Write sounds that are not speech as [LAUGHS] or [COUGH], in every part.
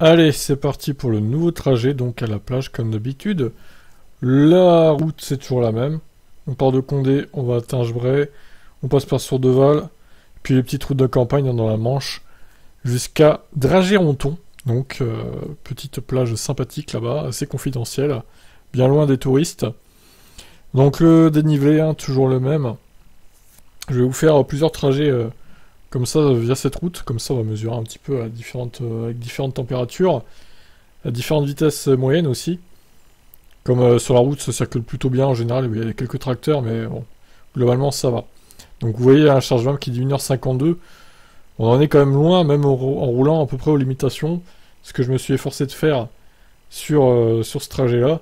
Allez, c'est parti pour le nouveau trajet, donc à la plage comme d'habitude. La route, c'est toujours la même. On part de Condé, on va à Tingebray, on passe par Sourdeval, puis les petites routes de campagne dans la Manche, jusqu'à Dragéronton. Donc, euh, petite plage sympathique là-bas, assez confidentielle, bien loin des touristes. Donc le dénivelé, hein, toujours le même. Je vais vous faire plusieurs trajets euh, comme ça via cette route. Comme ça, on va mesurer un petit peu à différentes, euh, avec différentes températures, à différentes vitesses moyennes aussi. Comme euh, sur la route, ça circule plutôt bien en général. Il y a quelques tracteurs, mais bon, globalement, ça va. Donc vous voyez un chargement qui dit 1h52. On en est quand même loin, même en, roulant à peu près aux limitations. Ce que je me suis efforcé de faire sur, sur ce trajet-là.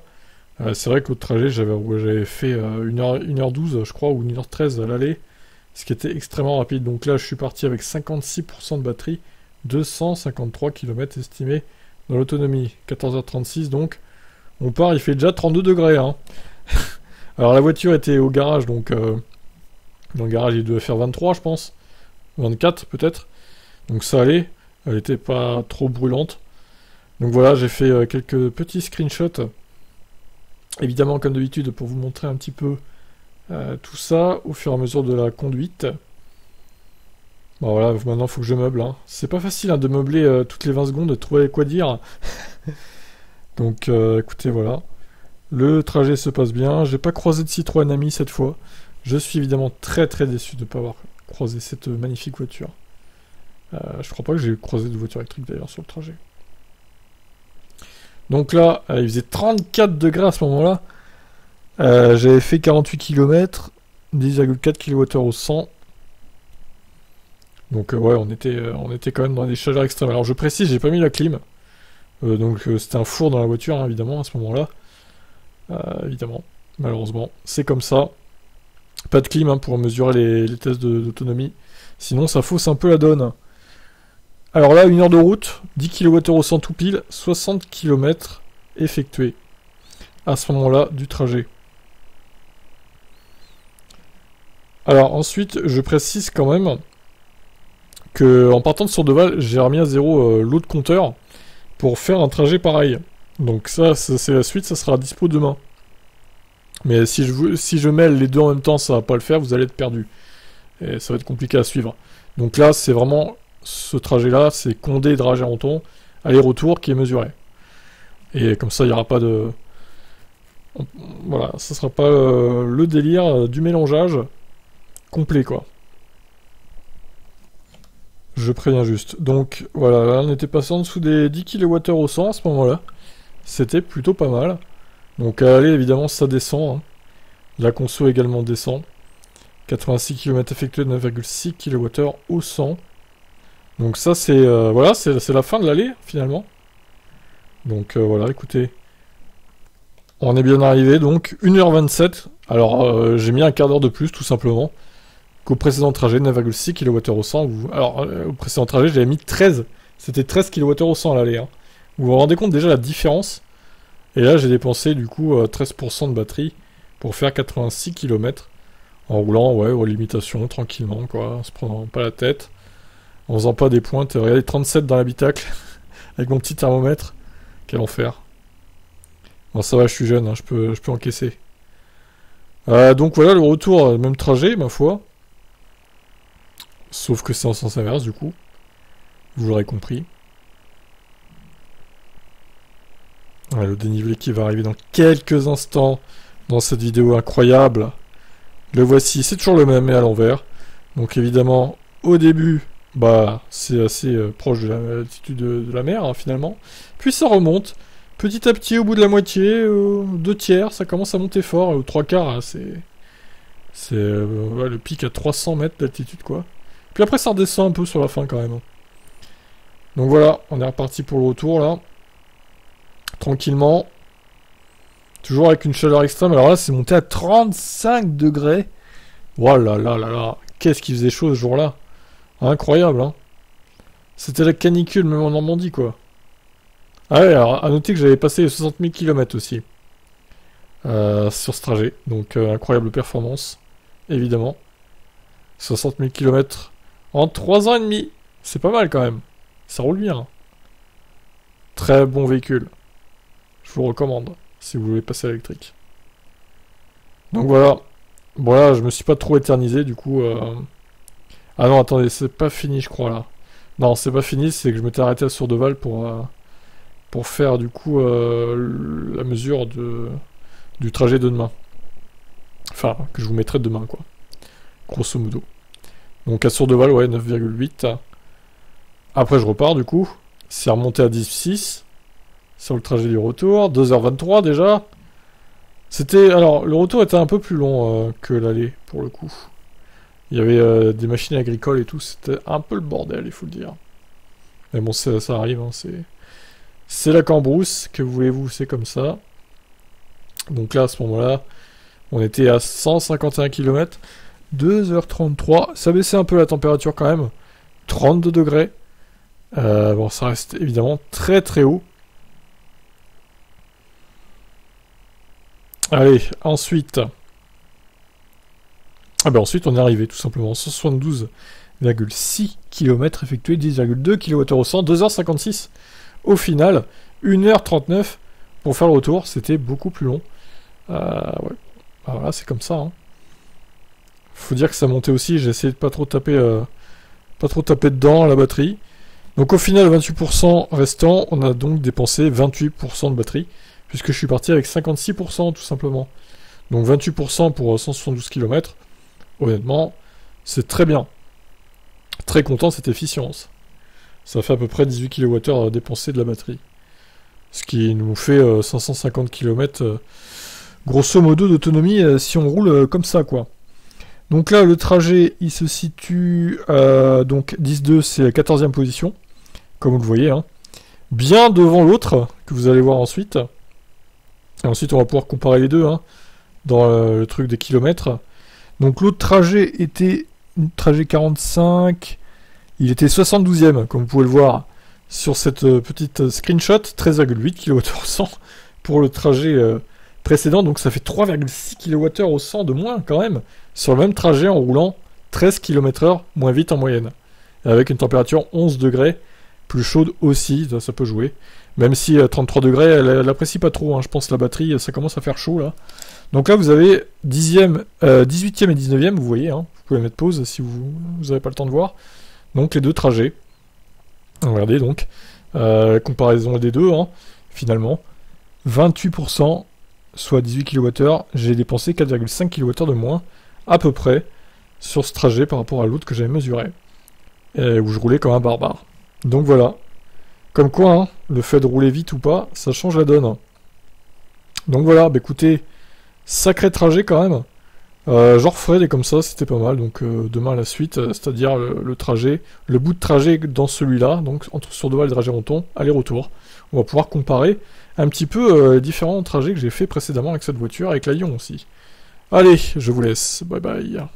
Euh, c'est vrai que l'autre trajet, j'avais fait 1h, euh, 12 je crois, ou 1h13 à l'aller, ce qui était extrêmement rapide. Donc là, je suis parti avec 56% de batterie, 253 km estimés dans l'autonomie. 14h36, donc on part, il fait déjà 32 degrés. Hein. [LAUGHS] Alors la voiture était au garage, donc euh, dans le garage, il devait faire 23, je pense. 24 peut-être. Donc ça allait, elle était pas trop brûlante. Donc voilà, j'ai fait quelques petits screenshots Évidemment, comme d'habitude, pour vous montrer un petit peu euh, tout ça au fur et à mesure de la conduite. Bon voilà, maintenant faut que je meuble. Hein. C'est pas facile hein, de meubler euh, toutes les 20 secondes, de trouver quoi dire. [LAUGHS] Donc euh, écoutez, voilà. Le trajet se passe bien. J'ai pas croisé de Citroën Ami cette fois. Je suis évidemment très très déçu de ne pas avoir croisé cette magnifique voiture. je crois pas que j'ai croisé de voiture électrique d'ailleurs sur le trajet. Donc là, il faisait 34 degrés à ce moment-là. Euh, j'avais fait 48 km, 10,4 kWh au 100. Donc euh, ouais, on était, on était quand même dans des chaleurs extrêmes. Alors je précise, j'ai pas mis la clim. donc c'était un four dans la voiture, hein, évidemment, à ce moment-là. évidemment, malheureusement. C'est comme ça. Pas de clim hein, pour mesurer les, les tests d'autonomie. Sinon, ça fausse un peu la donne. Alors là, une heure de route, 10 kWh au 100 tout pile, 60 km effectués à ce moment-là du trajet. Alors ensuite, je précise quand même que en partant de Sourdeval, j'ai remis à zéro euh, l'autre compteur pour faire un trajet pareil. Donc ça, c'est la suite, ça sera dispo demain. Mais si je, si mêle les deux en même temps, ça va pas le faire, vous allez être perdu. Et ça va être compliqué à suivre. Donc là, c'est vraiment ce trajet-là, c'est Condé, Dragéronton, aller-retour qui est mesuré. Et comme ça, il n'y aura pas de... Voilà, ça sera pas euh, le délire du mélangeage complet, quoi. Je préviens juste. Donc, voilà, là, on était passé en dessous des 10 kWh au 100 à ce moment-là. C'était plutôt pas mal. Donc, à aller, évidemment, ça descend. Hein. La conso également descend. 86 km effectués, 9,6 kWh au 100. Donc ça c'est euh, voilà, la fin de l'allée finalement. Donc euh, voilà, écoutez. On est bien arrivé, donc 1h27. Alors euh, j'ai mis un quart d'heure de plus tout simplement qu'au précédent trajet, 9,6 kWh au 100. Alors au précédent trajet j'avais mis 13. C'était 13 kWh au 100 à l'aller. Hein. Vous vous rendez compte déjà la différence? Et là j'ai dépensé du coup 13% de batterie pour faire 86 km en roulant ouais aux limitations tranquillement quoi, en se prenant pas la tête en faisant pas des pointes. Regardez, 37 dans l'habitacle, [LAUGHS] avec mon petit thermomètre. Quel enfer. Bon, ça va, je suis jeune, hein, je, peux, je peux encaisser. Euh, donc voilà, le retour, euh, même trajet, ma foi. Sauf que c'est en sens inverse, du coup. Vous l'aurez compris. le dénivelé qui va arriver dans quelques instants dans cette vidéo incroyable. Le voici, c'est toujours le même, mais à l'envers. Donc évidemment, au début, bah c'est assez euh, proche de l'altitude de, la mer hein, finalement. Puis ça remonte. Petit à petit, au bout de la moitié, euh, deux tiers, ça commence à monter fort. Et aux trois quarts, hein, c'est c'est euh, le pic à 300 mètres d'altitude quoi. Puis après ça redescend un peu sur la fin quand même. Donc voilà, on est reparti pour le retour là. Tranquillement. Toujours avec une chaleur extrême. Alors là, c'est monté à 35 degrés. Voilà, là, là, là. Qu'est-ce qui faisait chaud ce jour-là? Incroyable, hein. C'était la canicule, même en Normandie, quoi. Ah alors, à noter que j'avais passé les 60 000 km aussi. Euh, sur ce trajet. Donc, euh, incroyable performance, évidemment. 60 000 km en 3 ans et demi. C'est pas mal, quand même. Ça roule bien. Très bon véhicule. Je vous recommande, si vous voulez passer à l'électrique. Donc voilà. Voilà, je me suis pas trop éternisé, du coup... Euh... Ah non, attendez, c'est pas fini, je crois, là. Non, c'est pas fini, c'est que je m'étais arrêté à Sourdeval pour... Euh, pour faire, du coup, euh, la mesure de... du trajet de demain. Enfin, que je vous mettrai demain, quoi. Grosso modo. Donc à Sourdeval, ouais, 9,8. Après, je repars, du coup. C'est remonté à 10,6 sur le trajet du retour. 2h23 déjà. C'était. Alors, le retour était un peu plus long euh, que l'aller, pour le coup. Il y avait euh, des machines agricoles et tout. C'était un peu le bordel, il faut le dire. Mais bon, ça, arrive, hein, c'est. C'est la cambrousse, que voulez-vous, c'est comme ça. Donc là, à ce moment-là, on était à 151 km. 2h33, ça baissait un peu la température quand même. 32 degrés. Euh, bon, ça reste évidemment très très haut. Allez, ensuite. Ah ben ensuite on est arrivé tout simplement. 172,6 km effectués, 10,2 kWh au 100, 2h56 au final. 1h39 pour faire le retour, c'était beaucoup plus long. Euh, ouais. Ah, voilà, c'est comme ça. Hein. Faut dire que ça montait aussi, j'ai essayé de pas trop taper euh, pas trop taper dedans la batterie. Donc au final 28% restant, on a donc dépensé 28% de batterie puisque je suis parti avec 56% tout simplement. Donc 28% pour 172 km, honnêtement, c'est très bien. Très content de cette efficience. Ça fait à peu près 18 kWh dépensé de la batterie. Ce qui nous fait 550 euh, km euh, grosso modo d'autonomie euh, si on roule comme ça quoi. Donc là le trajet il se situe donc 10-2 c'est la 14e position, comme vous le voyez. Hein. Bien devant l'autre, que vous allez voir ensuite. Et ensuite, on va pouvoir comparer les deux hein, dans euh, le truc des kilomètres. Donc l'autre trajet était trajet 45, il était 72e, comme vous pouvez le voir sur cette euh, petite screenshot, 13,8 kWh pour le trajet euh, précédent, donc ça fait 3,6 kWh au 100 de moins quand même, sur le même trajet en roulant 13 km/h moins vite en moyenne, avec une température 11 degrés, plus chaude aussi, ça peut jouer. Même si à 33 degrés, elle, n'apprécie pas trop. Hein. Je pense la batterie, ça commence à faire chaud là. Donc là, vous avez 10e, 18e euh, et 19e, vous voyez. Hein. Vous pouvez mettre pause si vous n'avez pas le temps de voir. Donc les deux trajets. Regardez donc. Euh, comparaison des deux, hein, finalement. 28%, soit 18 kWh. J'ai dépensé 4,5 kWh de moins, à peu près, sur ce trajet par rapport à l'autre que j'avais mesuré. Et où je roulais comme un barbare. Donc voilà, comme quoi, hein, le fait de rouler vite ou pas, ça change la donne. Donc voilà, bah écoutez, sacré trajet quand même. Euh, J'en referai des comme ça, c'était pas mal. Donc euh, demain la suite, euh, c'est-à-dire le, trajet, le bout de trajet dans celui-là, donc entre Sourdeval et Dragéronton, aller-retour. On va pouvoir comparer un petit peu euh, les différents trajets que j'ai fait précédemment avec cette voiture, avec la Lyon aussi. Allez, je vous laisse. Bye bye.